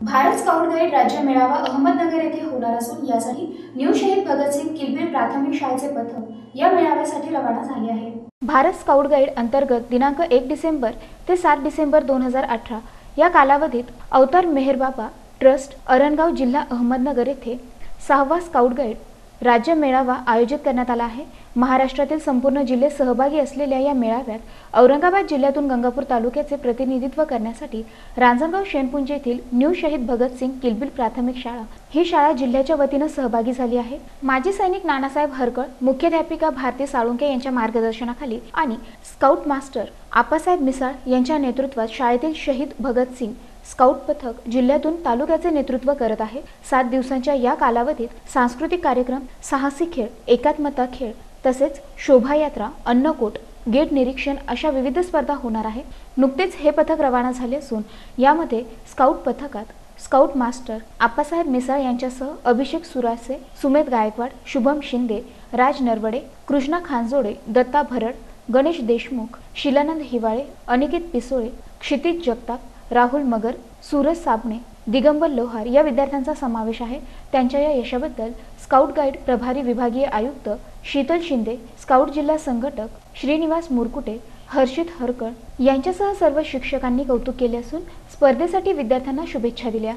Bharat scout guide राज्य मेळावा अहमदनगर येथे होणार असून यासाठी न्यू शहीद भगतसिंग किलबीर प्राथमिक शाळेचे पथक या मेळाव्यासाठी रवाना झाले आहे. भारत स्काउट गाईड अंतर्गत दिनांक एक डिसेंबर ते सात डिसेंबर दोन हजार अठरा या कालावधीत अवतार मेहरबाबा ट्रस्ट अरणगाव जिल्हा अहमदनगर येथे सहावा स्काउट गाईड राज्य मेळावा आयोजित करण्यात आला आहे. महाराष्ट्रातील संपूर्ण जिल्हे सहभागी असलेल्या या मेळाव्यात औरंगाबाद जिल्ह्यातून गंगापूर तालुक्याचे प्रतिनिधित्व करण्यासाठी रांजणगाव शेणपुंज येथील न्यू शहीद भगतसिंग किलबिल प्राथमिक शाळा ही शाळा जिल्ह्याच्या वतीनं सहभागी झाली आहे. माजी सैनिक नानासाहेब हरकळ मुख्याध्यापिका भारती साळुंके यांच्या मार्गदर्शनाखाली आणि स्काउट मास्टर आप्पासाहेब मिसाळ यांच्या नेतृत्वात शाळेतील शहीद भगतसिंग स्काउट पथक जिल्ह्यातून तालुक्याचे नेतृत्व करत आहे. सात दिवसांच्या या कालावधीत सांस्कृतिक कार्यक्रम साहसी खेळ एकात्मता खेळ तसेच शोभायात्रा अन्नकोट गेट निरीक्षण अशा विविध स्पर्धा होणार आहे. नुकतेच हे पथक रवाना झाले असून यामध्ये स्काउट पथकात स्काउट मास्टर आप्पासाहेब मिसाळ यांच्यासह अभिषेक सुरासे सुमेध गायकवाड शुभम शिंदे राज नरवडे कृष्णा खानजोडे दत्ता भरड गणेश देशमुख शिलानंद हिवाळे अनिकेत पिसोळे क्षितिज जगताप राहुल मगर सूरज साबणे दिगंबर लोहार या विद्यार्थ्यांचा समावेश आहे. त्यांच्या या यशाबद्दल स्काउट गाईड प्रभारी विभागीय आयुक्त शीतल शिंदे स्काउट जिल्हा संघटक श्रीनिवास मुरकुटे हर्षित हरकळ यांच्यासह सर्व शिक्षकांनी कौतुक केले असून स्पर्धेसाठी विद्यार्थ्यांना शुभेच्छा दिल्या.